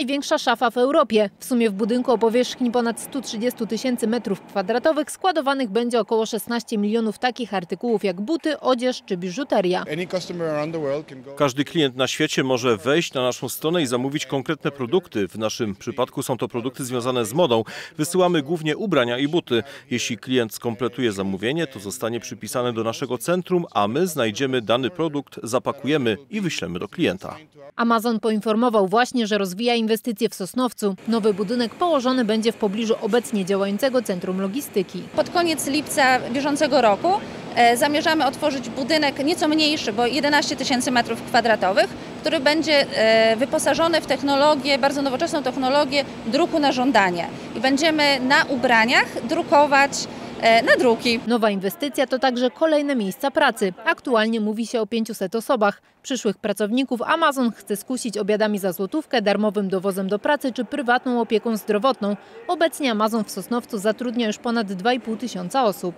największa szafa w Europie. W sumie w budynku o powierzchni ponad 130 tysięcy metrów kwadratowych składowanych będzie około 16 milionów takich artykułów jak buty, odzież czy biżuteria. Każdy klient na świecie może wejść na naszą stronę i zamówić konkretne produkty. W naszym przypadku są to produkty związane z modą. Wysyłamy głównie ubrania i buty. Jeśli klient skompletuje zamówienie, to zostanie przypisane do naszego centrum, a my znajdziemy dany produkt, zapakujemy i wyślemy do klienta. Amazon poinformował właśnie, że rozwija inwestycje w Sosnowcu. Nowy budynek położony będzie w pobliżu obecnie działającego centrum logistyki. Pod koniec lipca bieżącego roku e, zamierzamy otworzyć budynek nieco mniejszy, bo 11 tysięcy metrów kwadratowych, który będzie e, wyposażony w technologię, bardzo nowoczesną technologię druku na żądanie. I będziemy na ubraniach drukować e, nadruki. Nowa inwestycja to także kolejne miejsca pracy. Aktualnie mówi się o 500 osobach. Przyszłych pracowników Amazon chce skusić obiadami za złotówkę, darmowym dowozem do pracy czy prywatną opieką zdrowotną. Obecnie Amazon w Sosnowcu zatrudnia już ponad 2,5 tysiąca osób.